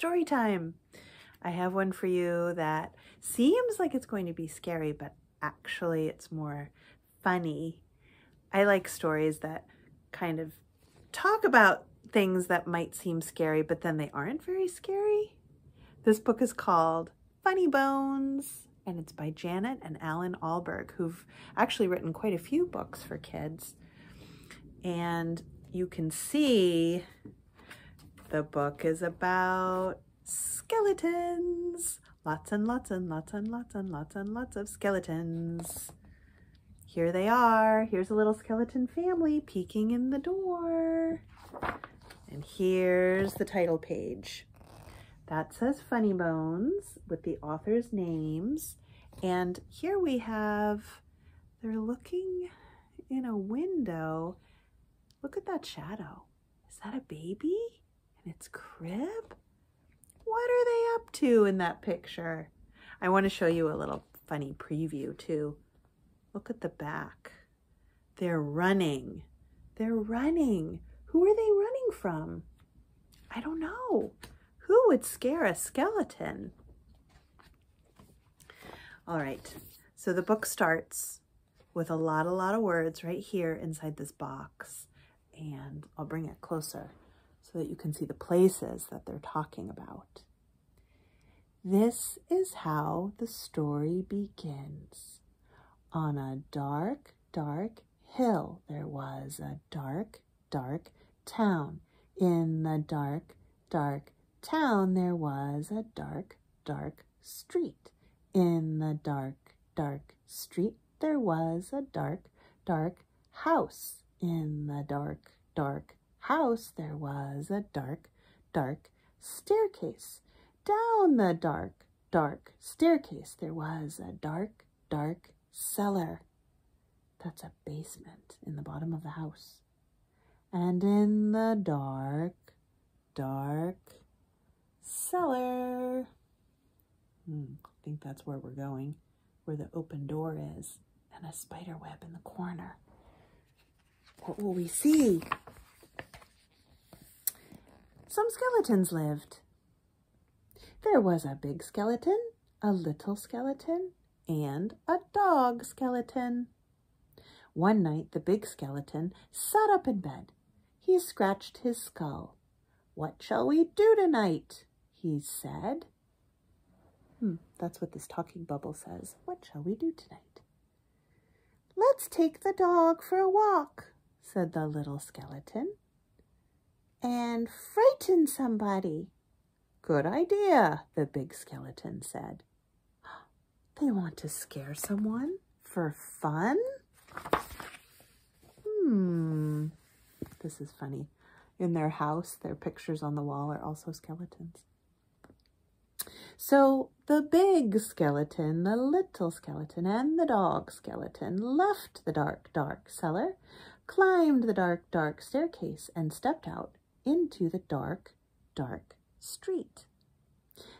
story time. I have one for you that seems like it's going to be scary, but actually it's more funny. I like stories that kind of talk about things that might seem scary, but then they aren't very scary. This book is called Funnybones, and it's by Janet and Allan Ahlberg, who've actually written quite a few books for kids. And you can see the book is about skeletons. Lots and lots and lots and lots and lots and lots of skeletons. Here they are. Here's a little skeleton family peeking in the door. And here's the title page. That says Funnybones with the author's names. And here we have, they're looking in a window. Look at that shadow. Is that a baby its crib? What are they up to in that picture? I want to show you a little funny preview too. Look at the back. They're running. They're running. Who are they running from? I don't know. Who would scare a skeleton? All right, so the book starts with a lot, a lot of words right here inside this box. And I'll bring it closer so that you can see the places that they're talking about. This is how the story begins. On a dark, dark hill, there was a dark, dark town. In the dark, dark town, there was a dark, dark street. In the dark, dark street, there was a dark, dark house. In the dark, dark house, there was a dark, dark staircase. Down the dark, dark staircase, there was a dark, dark cellar. That's a basement in the bottom of the house. And in the dark, dark cellar. Hmm, I think that's where we're going, where the open door is, and a spider web in the corner. What will we see? Some skeletons lived. There was a big skeleton, a little skeleton, and a dog skeleton. One night the big skeleton sat up in bed. He scratched his skull. What shall we do tonight? he said. Hmm, that's what this talking bubble says. What shall we do tonight? Let's take the dog for a walk, said the little skeleton. And frighten somebody. Good idea, the big skeleton said. They want to scare someone for fun? Hmm, this is funny. In their house, their pictures on the wall are also skeletons. So the big skeleton, the little skeleton, and the dog skeleton left the dark, dark cellar, climbed the dark, dark staircase, and stepped out into the dark, dark street.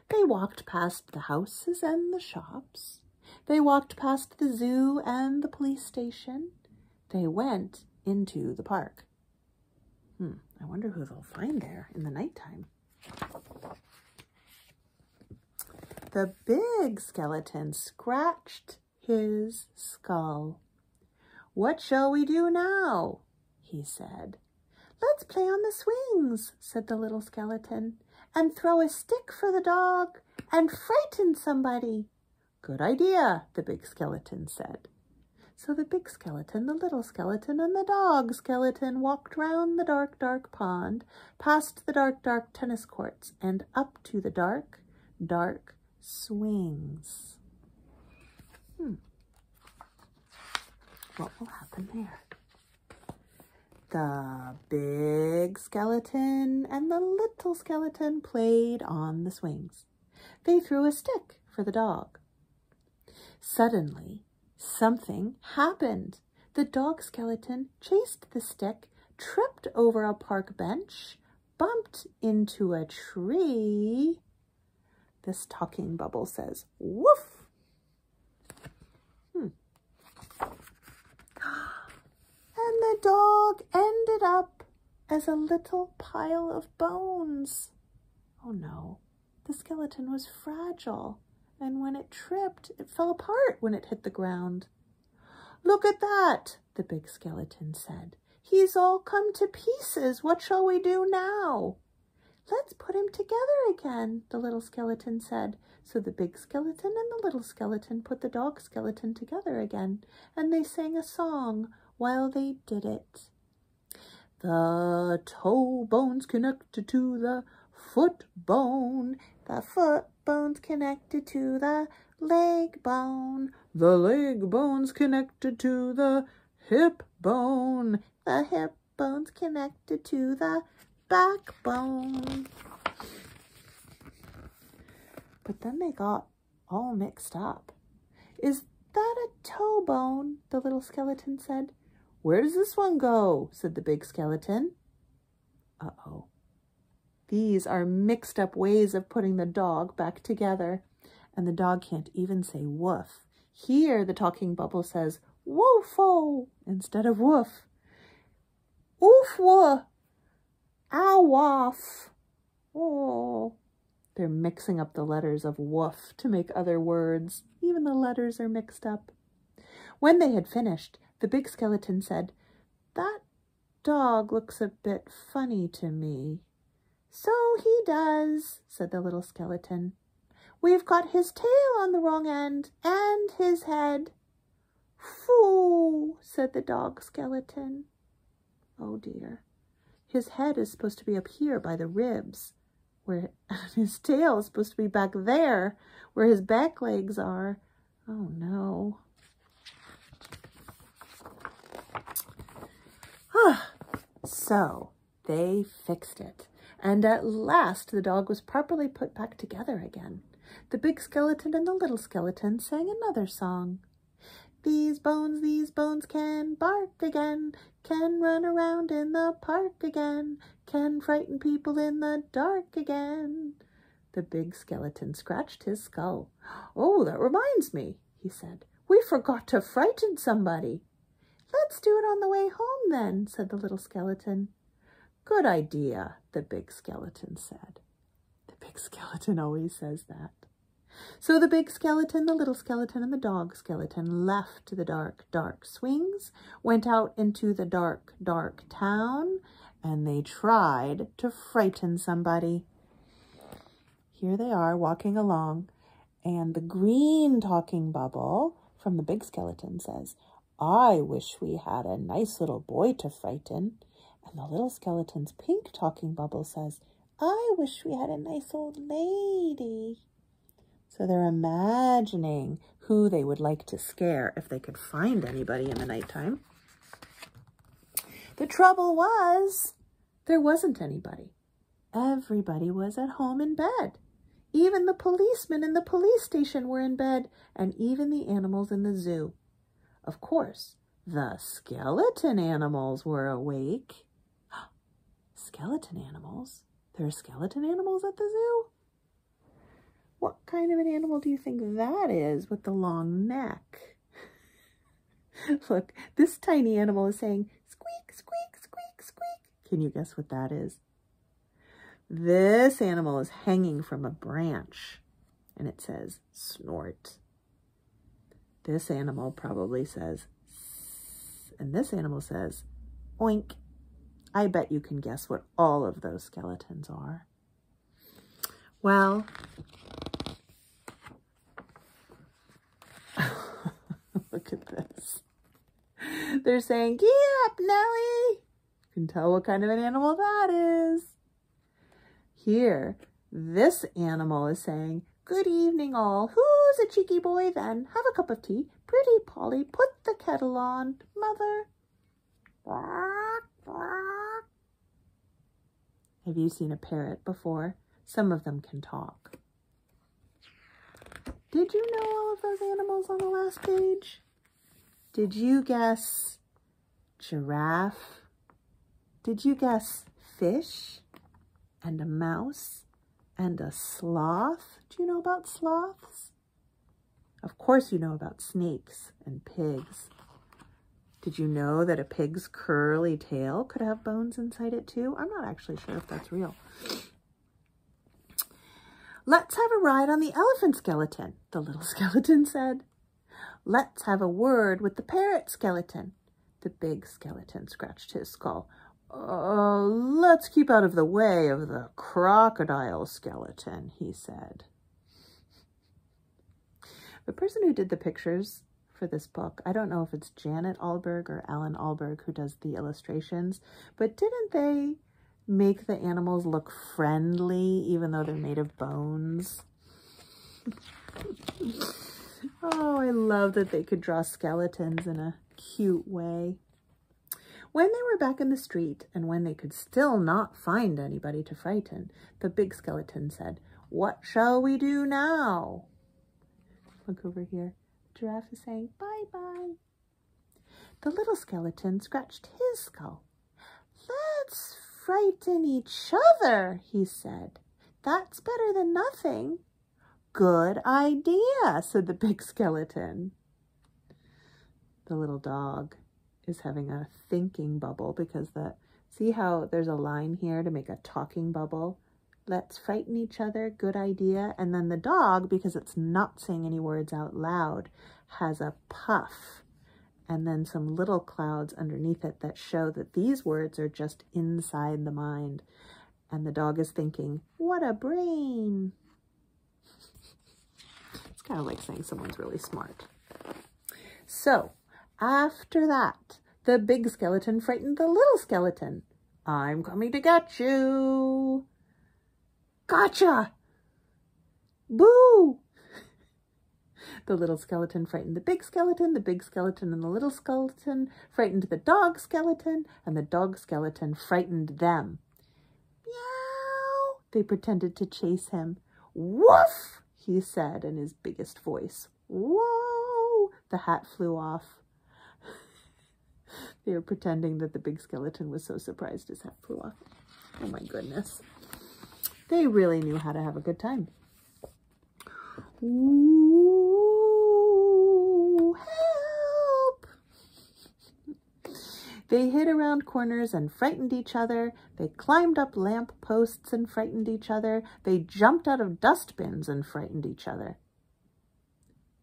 They walked past the houses and the shops. They walked past the zoo and the police station. They went into the park. Hmm, I wonder who they'll find there in the nighttime. The big skeleton scratched his skull. What shall we do now? he said. Let's play on the swings, said the little skeleton, and throw a stick for the dog and frighten somebody. Good idea, the big skeleton said. So the big skeleton, the little skeleton, and the dog skeleton walked round the dark, dark pond, past the dark, dark tennis courts, and up to the dark, dark swings. Hmm. What will happen there? The big skeleton and the little skeleton played on the swings. They threw a stick for the dog. Suddenly, something happened. The dog skeleton chased the stick, tripped over a park bench, bumped into a tree, this talking bubble says, woof. Hmm. And the dog ended up as a little pile of bones. Oh no, the skeleton was fragile, and when it tripped, it fell apart when it hit the ground. Look at that, the big skeleton said. He's all come to pieces. What shall we do now? Let's put him together again, the little skeleton said. So the big skeleton and the little skeleton put the dog skeleton together again, and they sang a song while they did it. The toe bone's connected to the foot bone. The foot bone's connected to the leg bone. The leg bone's connected to the hip bone. The hip bone's connected to the backbone. But then they got all mixed up. Is that a toe bone? The little skeleton said. Where does this one go? said the big skeleton. Uh-oh. These are mixed up ways of putting the dog back together. And the dog can't even say woof. Here, the talking bubble says woofo instead of woof. Oof woof. Ow off. Oh. They're mixing up the letters of woof to make other words. Even the letters are mixed up. When they had finished, the big skeleton said, That dog looks a bit funny to me. So he does, said the little skeleton. We've got his tail on the wrong end and his head. Foo, said the dog skeleton. Oh dear. His head is supposed to be up here by the ribs, where his tail is supposed to be back there, where his back legs are. Oh no. So they fixed it. And at last the dog was properly put back together again. The big skeleton and the little skeleton sang another song. These bones, these bones can bark again, can run around in the park again, can frighten people in the dark again. The big skeleton scratched his skull. Oh, that reminds me, he said. We forgot to frighten somebody. Let's do it on the way home then, said the little skeleton. Good idea, the big skeleton said. The big skeleton always says that. So the big skeleton, the little skeleton, and the dog skeleton left the dark, dark swings, went out into the dark, dark town, and they tried to frighten somebody. Here they are walking along, and the green talking bubble from the big skeleton says, I wish we had a nice little boy to frighten. And the little skeleton's pink talking bubble says, I wish we had a nice old lady. So they're imagining who they would like to scare if they could find anybody in the nighttime. The trouble was, there wasn't anybody. Everybody was at home in bed. Even the policemen in the police station were in bed, and even the animals in the zoo. Of course, the skeleton animals were awake. skeleton animals? There are skeleton animals at the zoo? What kind of an animal do you think that is with the long neck? Look, this tiny animal is saying, squeak, squeak, squeak, squeak. Can you guess what that is? This animal is hanging from a branch, and it says, snort. This animal probably says, and this animal says, oink. I bet you can guess what all of those skeletons are. Well, Look at this. They're saying, get up, Nelly. You can tell what kind of an animal that is. Here, this animal is saying, good evening all. Who's a cheeky boy then? Have a cup of tea. Pretty Polly, put the kettle on. Mother. Have you seen a parrot before? Some of them can talk. Did you know all of those animals on the last page? Did you guess giraffe? Did you guess fish and a mouse and a sloth? Do you know about sloths? Of course you know about snakes and pigs. Did you know that a pig's curly tail could have bones inside it too? I'm not actually sure if that's real. Let's have a ride on the elephant skeleton, the little skeleton said. Let's have a word with the parrot skeleton. The big skeleton scratched his skull. Uh, let's keep out of the way of the crocodile skeleton, he said. The person who did the pictures for this book, I don't know if it's Janet Ahlberg or Allan Ahlberg who does the illustrations, but didn't they make the animals look friendly even though they're made of bones? oh, I love that they could draw skeletons in a cute way. When they were back in the street and when they could still not find anybody to frighten, the big skeleton said, What shall we do now? Look over here. The giraffe is saying, Bye-bye. The little skeleton scratched his skull. Let's frighten each other, he said. That's better than nothing. Good idea, said the big skeleton. The little dog is having a thinking bubble because the, see how there's a line here to make a talking bubble? Let's frighten each other, good idea. And then the dog, because it's not saying any words out loud, has a puff and then some little clouds underneath it that show that these words are just inside the mind. And the dog is thinking, what a brain. it's kind of like saying someone's really smart. So after that, the big skeleton frightened the little skeleton. I'm coming to get you. Gotcha! Boo! The little skeleton frightened the big skeleton, the big skeleton and the little skeleton frightened the dog skeleton, and the dog skeleton frightened them. Meow! They pretended to chase him. Woof! he said in his biggest voice. Whoa! The hat flew off. They were pretending that the big skeleton was so surprised flew off. Oh my goodness. They really knew how to have a good time. Ooh, help! They hid around corners and frightened each other. They climbed up lamp posts and frightened each other. They jumped out of dustbins and frightened each other.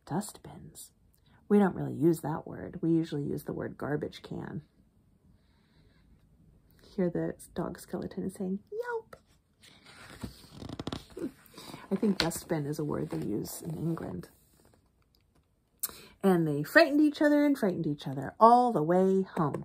Dustbins. We don't really use that word. We usually use the word garbage can. Here the dog skeleton is saying, yelp. I think dustbin is a word they use in England. And they frightened each other and frightened each other all the way home.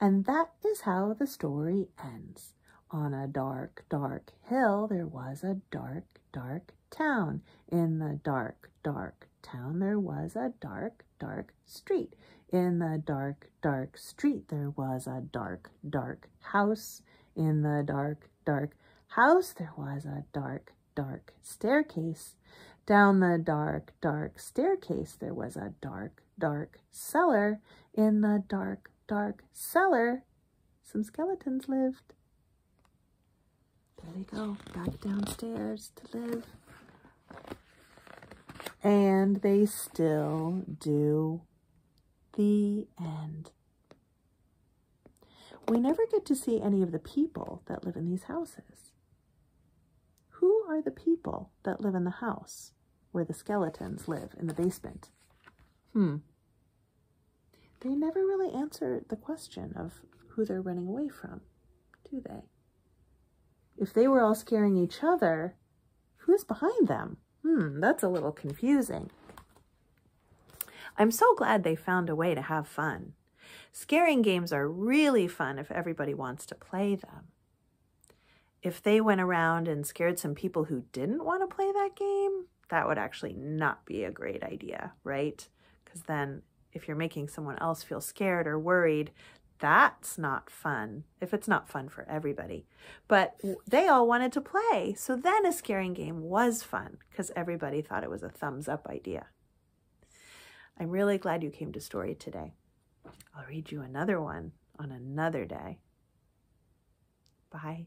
And that is how the story ends. On a dark, dark hill, there was a dark, dark town. In the dark, dark town, there was a dark, dark street. In the dark, dark street, there was a dark, dark house. In the dark, dark house, there was a dark, dark staircase. Down the dark, dark staircase, there was a dark, dark cellar. In the dark, dark cellar, some skeletons lived. There they go, back downstairs to live. And they still do. The end. We never get to see any of the people that live in these houses. Who are the people that live in the house where the skeletons live in the basement? Hmm. They never really answer the question of who they're running away from, do they? If they were all scaring each other, who's behind them? Hmm, that's a little confusing. I'm so glad they found a way to have fun. Scaring games are really fun if everybody wants to play them. If they went around and scared some people who didn't want to play that game, that would actually not be a great idea, right? Because then if you're making someone else feel scared or worried, that's not fun if it's not fun for everybody. But they all wanted to play. So then a scaring game was fun because everybody thought it was a thumbs up idea. I'm really glad you came to Story today. I'll read you another one on another day. Bye.